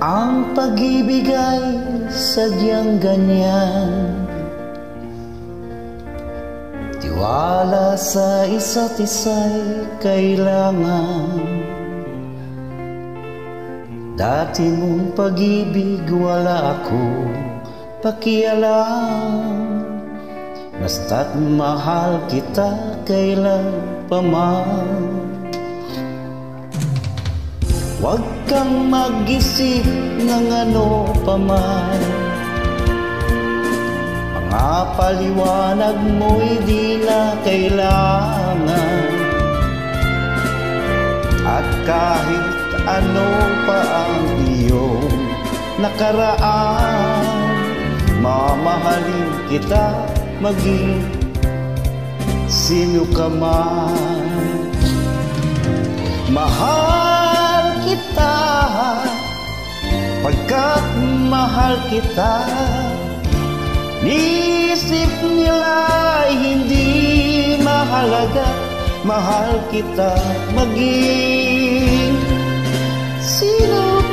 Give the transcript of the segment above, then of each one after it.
Ang pag-ibig ay sadyang ganyan. Tiwala sa isa't isa'y kailangan. Dati mong pag-ibig wala ako pakialam Basta't mahal kita kailan pa man? Huwag kang mag-isip ng ano pa man. Mga paliwanag mo'y di na kailangan. At kahit ano pa ang iyong nakaraan Mamahalin kita maging sino ka man? Mahal kita. Pagkat mahal kita Nisip nila hindi mahalaga. Mahal kita maging. Sino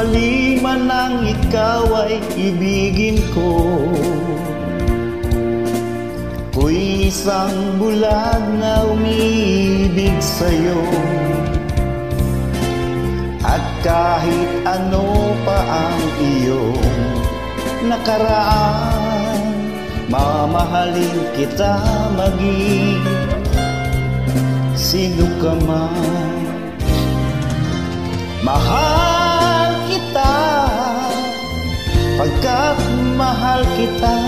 Mali man ang ikaw ay ibigin ko. Ko'y isang bulag na umibig sa'yo. At kahit ano pa ang iyong nakaraan Mamahalin kita maging sino ka man. Mahal kita.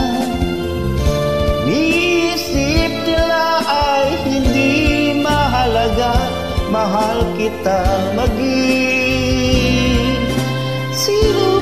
Niisip nila ay hindi mahalaga Mahal kita maging. Sino